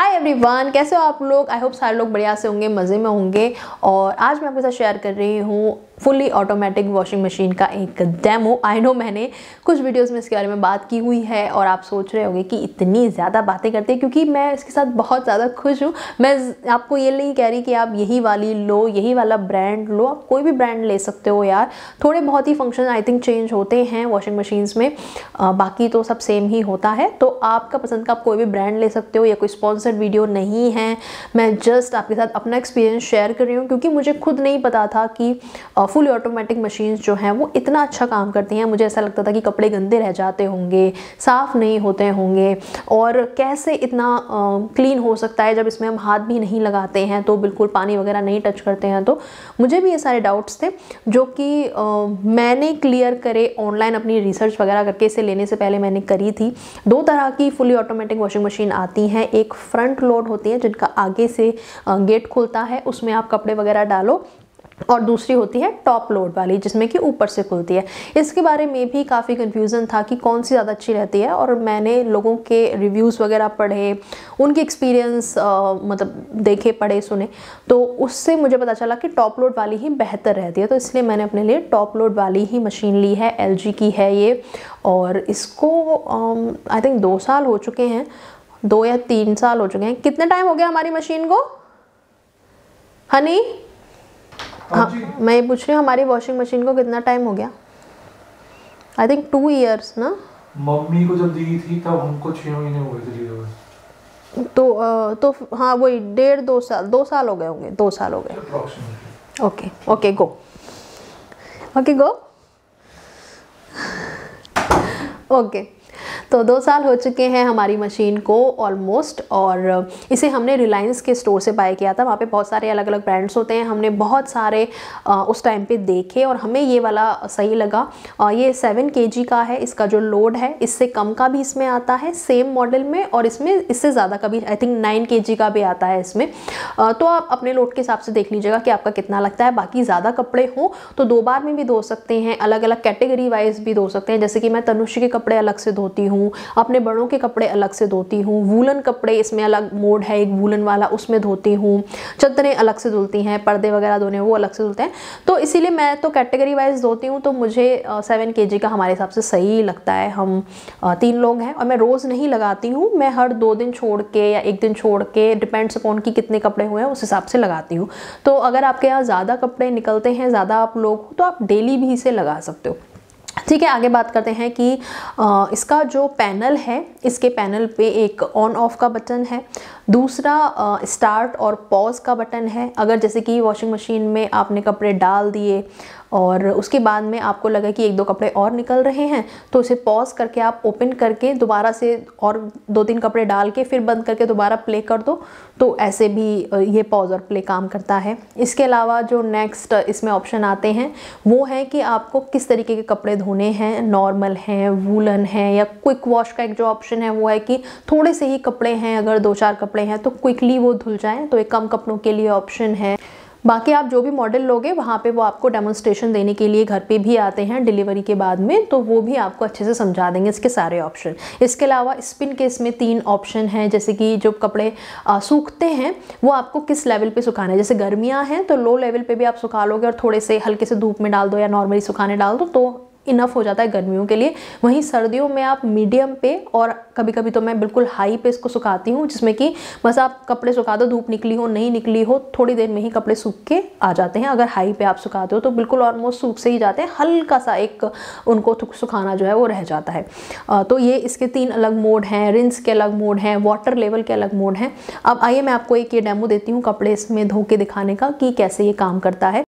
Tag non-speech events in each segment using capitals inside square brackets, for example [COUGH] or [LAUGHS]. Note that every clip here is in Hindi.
हाय एवरीवन कैसे हो आप लोग? आई होप सारे लोग बढ़िया से होंगे मज़े में होंगे। और आज मैं आपके साथ शेयर कर रही हूँ फुली ऑटोमेटिक वॉशिंग मशीन का एक डेमो आई नो मैंने कुछ वीडियोस में इसके बारे में बात की हुई है और आप सोच रहे होंगे कि इतनी ज़्यादा बातें करते हैं क्योंकि मैं इसके साथ बहुत ज़्यादा खुश हूँ। मैं आपको ये नहीं कह रही कि आप यही वाली लो यही वाला ब्रांड लो। आप कोई भी ब्रांड ले सकते हो यार। थोड़े बहुत ही फ़ंक्शन आई थिंक चेंज होते हैं वॉशिंग मशीन्स में। आ, बाकी तो सब सेम ही होता है। तो आपका पसंद का आप कोई भी ब्रांड ले सकते हो या कोई स्पॉन्सर्ड वीडियो नहीं है। मैं जस्ट आपके साथ अपना एक्सपीरियंस शेयर कर रही हूँ क्योंकि मुझे खुद नहीं पता था कि फुल ऑटोमेटिक मशीन्स जो हैं वो इतना अच्छा काम करती हैं। मुझे ऐसा लगता था कि कपड़े गंदे रह जाते होंगे, साफ़ नहीं होते होंगे। और कैसे इतना क्लीन हो सकता है जब इसमें हम हाथ भी नहीं लगाते हैं तो बिल्कुल पानी वगैरह नहीं टच करते हैं? तो मुझे भी ये सारे डाउट्स थे, जो कि मैंने क्लियर करे ऑनलाइन अपनी रिसर्च वगैरह करके, इसे लेने से पहले मैंने करी थी। दो तरह की फुली ऑटोमेटिक वॉशिंग मशीन आती हैं। एक फ्रंट लोड होती हैं जिनका आगे से गेट खुलता है, उसमें आप कपड़े वगैरह डालो और दूसरी होती है टॉप लोड वाली, जिसमें कि ऊपर से खुलती है। इसके बारे में भी काफ़ी कन्फ्यूज़न था कि कौन सी ज़्यादा अच्छी रहती है और मैंने लोगों के रिव्यूज़ वगैरह पढ़े, उनके एक्सपीरियंस मतलब देखे, पढ़े, सुने तो उससे मुझे पता चला कि टॉप लोड वाली ही बेहतर रहती है। तो इसलिए मैंने अपने लिए टॉप लोड वाली ही मशीन ली है LG की है ये और इसको आई थिंक दो साल हो चुके हैं। दो या तीन साल हो चुके हैं। कितने टाइम हो गया हमारी मशीन को? हनी? हाँ मैं ये पूछ रही हूँ हमारी वॉशिंग मशीन को कितना टाइम हो गया? आई थिंक टू ईयर्स ना? मम्मी को जब दी थी तब हमको छह महीने हुए थे लिए तो तो हाँ वही डेढ़ दो साल दो साल हो गए होंगे दो साल हो गए। Okay okay go okay go okay तो दो साल हो चुके हैं हमारी मशीन को ऑलमोस्ट और इसे हमने रिलायंस के स्टोर से बाय किया था। वहाँ पे बहुत सारे अलग अलग ब्रांड्स होते हैं। हमने बहुत सारे उस टाइम पे देखे और हमें ये वाला सही लगा। ये सेवन के का है। इसका जो लोड है, इससे कम का भी इसमें आता है सेम मॉडल में, और इसमें इससे ज़्यादा का भी आई थिंक नाइन के का भी आता है इसमें। तो आप अपने लोड के हिसाब से देख लीजिएगा कि आपका कितना लगता है। बाकी ज़्यादा कपड़े हों तो दो बार में भी धो सकते हैं। अलग अलग कैटेगरी वाइज भी धो सकते हैं। जैसे कि मैं तनुष्य के कपड़े अलग से धोती हूँ। हूँ, अपने बड़ों के कपड़े अलग से धोती हूँ, वूलन कपड़े इसमें अलग मोड है, एक वूलन वाला उसमें धोती हूँ, चद्दरें अलग से धुलती हैं, पर्दे वगैरह धोने वो अलग से धुलते हैं। तो इसीलिए मैं तो कैटेगरी वाइज धोती हूँ तो मुझे सेवन के का हमारे हिसाब से सही लगता है। हम तीन लोग हैं और मैं रोज़ नहीं लगाती हूँ, मैं हर दो दिन छोड़ के या एक दिन छोड़ के डिपेंड्स अपॉन कि कितने कपड़े हुए हैं, उस हिसाब से लगाती हूँ। तो अगर आपके यहाँ ज़्यादा कपड़े निकलते हैं, ज़्यादा आप लोग तो आप डेली भी इसे लगा सकते हो। ठीक है, आगे बात करते हैं कि इसका जो पैनल है, इसके पैनल पे एक ऑन ऑफ़ का बटन है। दूसरा स्टार्ट और पॉज का बटन है। अगर जैसे कि वॉशिंग मशीन में आपने कपड़े डाल दिए और उसके बाद में आपको लगा कि एक दो कपड़े और निकल रहे हैं तो उसे पॉज करके आप ओपन करके दोबारा से और दो तीन कपड़े डाल के फिर बंद करके दोबारा प्ले कर दो तो ऐसे भी ये पॉज और प्ले काम करता है। इसके अलावा जो नेक्स्ट इसमें ऑप्शन आते हैं, वो है कि आपको किस तरीके के कपड़े धोने हैं नॉर्मल हैं वूलन हैं, या क्विक वॉश का एक जो ऑप्शन है, वो है कि थोड़े से ही कपड़े हैं, अगर दो चार कपड़े हैं तो क्विकली वो धुल जाएँ तो एक कम कपड़ों के लिए ऑप्शन है। बाकी आप जो भी मॉडल लोगे, वहाँ पे वो आपको डेमोन्स्ट्रेशन देने के लिए घर पे भी आते हैं डिलीवरी के बाद में तो वो भी आपको अच्छे से समझा देंगे इसके सारे ऑप्शन इसके अलावा स्पिन के इसमें तीन ऑप्शन हैं, जैसे कि जो कपड़े सूखते हैं, वो आपको किस लेवल पे सुखाने जैसे गर्मियाँ हैं तो लो लेवल पर भी आप सुखा लोगे और थोड़े से हल्के से धूप में डाल दो या नॉर्मली सुखाने डाल दो तो इनफ हो जाता है गर्मियों के लिए। वहीं सर्दियों में आप मीडियम पे और कभी कभी तो मैं बिल्कुल हाई पे इसको सुखाती हूँ, जिसमें कि बस आप कपड़े सुखा दो, धूप निकली हो, नहीं निकली हो, थोड़ी देर में ही कपड़े सूख के आ जाते हैं। अगर हाई पे आप सुखाते हो तो बिल्कुल ऑलमोस्ट सूख से ही जाते हैं। हल्का सा एक उनको सुखाना जो है वो रह जाता है। तो ये इसके तीन अलग मोड हैं रिंस के अलग मोड हैं वाटर लेवल के अलग मोड हैं। अब आइए मैं आपको एक ये डेमो देती हूँ कपड़े इसमें धो के दिखाने का कि कैसे ये काम करता है।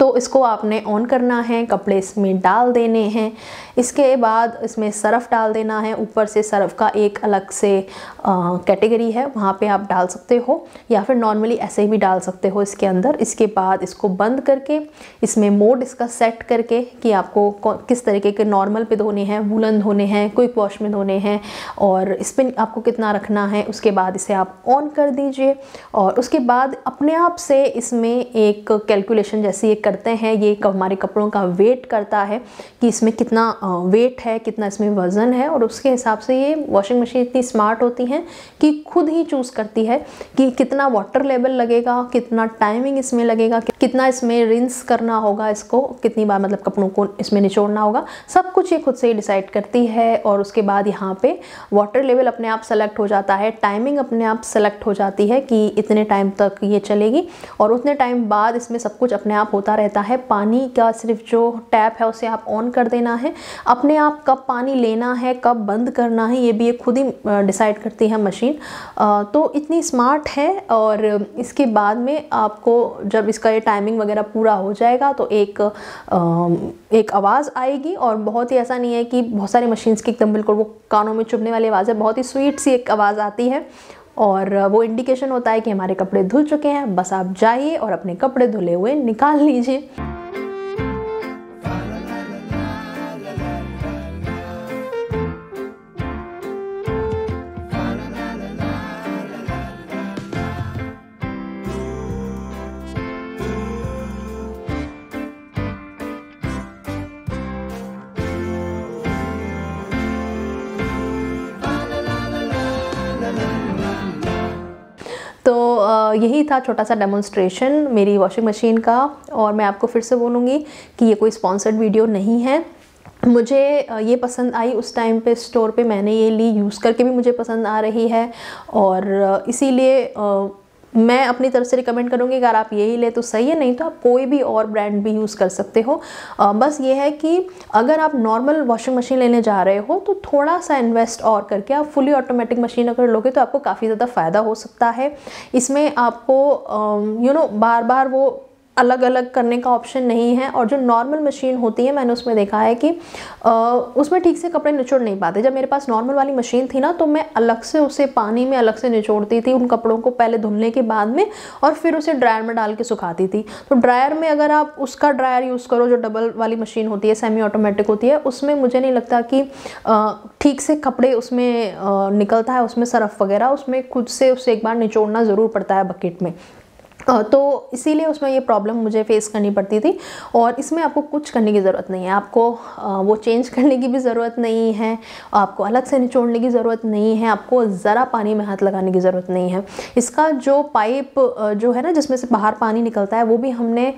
तो इसको आपने ऑन करना है, कपड़े इसमें डाल देने हैं। इसके बाद इसमें सरफ़ डाल देना है। ऊपर से सरफ़ का एक अलग से कैटेगरी है, वहाँ पे आप डाल सकते हो या फिर नॉर्मली ऐसे ही भी डाल सकते हो इसके अंदर। इसके बाद इसको बंद करके, इसमें मोड इसका सेट करके कि आपको किस तरीके के नॉर्मल पे धोने हैं वुलन धोने हैं क्विक वॉश में धोने हैं और इस पर आपको कितना रखना है, उसके बाद इसे आप ऑन कर दीजिए। और उसके बाद अपने आप से इसमें एक कैलकुलेशन जैसी एक करते हैं, ये हमारे कपड़ों का वेट करता है कि इसमें कितना वेट है, कितना इसमें वज़न है और उसके हिसाब से ये वॉशिंग मशीन इतनी स्मार्ट होती हैं कि खुद ही चूज़ करती है कि कितना वाटर लेवल लगेगा, कितना टाइमिंग इसमें लगेगा कितना इसमें रिंस करना होगा इसको, कितनी बार मतलब कपड़ों को इसमें निचोड़ना होगा। सब कुछ ये खुद से ही डिसाइड करती है और उसके बाद यहाँ पे वाटर लेवल अपने आप सेलेक्ट हो जाता है टाइमिंग अपने आप सेलेक्ट हो जाती है कि इतने टाइम तक ये चलेगी और उतने टाइम बाद इसमें सब कुछ अपने आप होता रहता है। पानी का सिर्फ़ जो टैप है, उसे आप ऑन कर देना है। अपने आप कब पानी लेना है, कब बंद करना है, ये भी ये खुद ही डिसाइड करती है मशीन तो इतनी स्मार्ट है और इसके बाद में आपको जब इसका ये टाइमिंग वगैरह पूरा हो जाएगा तो एक एक आवाज़ आएगी और बहुत ही ऐसा नहीं है कि बहुत सारी मशीन्स की एकदम बिल्कुल वो कानों में चुभने वाली आवाज़ है। बहुत ही स्वीट सी एक आवाज़ आती है। और वो इंडिकेशन होता है कि हमारे कपड़े धुल चुके हैं, बस आप जाइए और अपने कपड़े धुले हुए निकाल लीजिए। यही था छोटा सा डेमोन्स्ट्रेशन मेरी वॉशिंग मशीन का और मैं आपको फिर से बोलूँगी कि ये कोई स्पॉन्सर्ड वीडियो नहीं है। मुझे ये पसंद आई उस टाइम पे स्टोर पे मैंने ये ली यूज़ करके भी मुझे पसंद आ रही है और इसीलिए मैं अपनी तरफ़ से रिकमेंड करूँगी अगर आप यही ले तो सही है नहीं तो आप कोई भी और ब्रांड भी यूज़ कर सकते हो। आ, बस ये है कि अगर आप नॉर्मल वॉशिंग मशीन लेने जा रहे हो तो थोड़ा सा इन्वेस्ट और करके आप फुली ऑटोमेटिक मशीन अगर लोगे तो आपको काफ़ी ज़्यादा फ़ायदा हो सकता है। इसमें आपको यू नो बार बार वो अलग अलग करने का ऑप्शन नहीं है और जो नॉर्मल मशीन होती है मैंने उसमें देखा है कि आ, उसमें ठीक से कपड़े निचोड़ नहीं पाते। जब मेरे पास नॉर्मल वाली मशीन थी ना तो मैं अलग से उसे पानी में अलग से निचोड़ती थी उन कपड़ों को पहले धुलने के बाद में और फिर उसे ड्रायर में डाल के सुखाती थी। तो ड्रायर में अगर आप उसका ड्रायर यूज़ करो जो डबल वाली मशीन होती है सेमी ऑटोमेटिक होती है उसमें मुझे नहीं लगता कि ठीक से कपड़े उसमें निकलता है उसमें सरफ वगैरह उसमें खुद से उसे एक बार निचोड़ना ज़रूर पड़ता है बकेट में। तो इसीलिए उसमें ये प्रॉब्लम मुझे फेस करनी पड़ती थी और इसमें आपको कुछ करने की ज़रूरत नहीं है। आपको वो चेंज करने की भी ज़रूरत नहीं है, आपको अलग से निचोड़ने की ज़रूरत नहीं है, आपको ज़रा पानी में हाथ लगाने की ज़रूरत नहीं है। इसका जो पाइप जो है ना, जिसमें से बाहर पानी निकलता है, वो भी हमने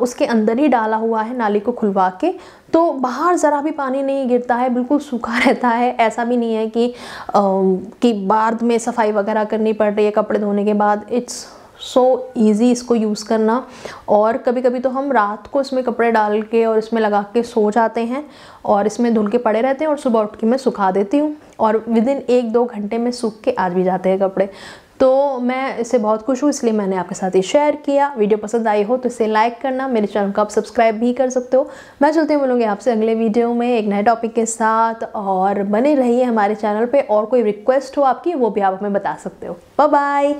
उसके अंदर ही डाला हुआ है, नाली को खुलवा के। तो बाहर ज़रा भी पानी नहीं गिरता है, बिल्कुल सूखा [LAUGHS] रहता है। ऐसा भी नहीं है कि कि बाद में सफ़ाई वगैरह करनी पड़ रही है कपड़े धोने के बाद। इट्स सो ईज़ी इसको यूज़ करना। और कभी कभी तो हम रात को इसमें कपड़े डाल के और इसमें लगा के सो जाते हैं और इसमें धुल के पड़े रहते हैं और सुबह उठ के मैं सुखा देती हूँ और विद इन एक दो घंटे में सूख के आज भी जाते हैं कपड़े। तो मैं इससे बहुत खुश हूँ, इसलिए मैंने आपके साथ ये शेयर किया। वीडियो पसंद आई हो तो इसे लाइक करना, मेरे चैनल को आप सब्सक्राइब भी कर सकते हो। मैं चलते मिलूँगी आपसे अगले वीडियो में एक नए टॉपिक के साथ और बने रहिए हमारे चैनल पे। और कोई रिक्वेस्ट हो आपकी, वो भी आप हमें बता सकते हो। बाय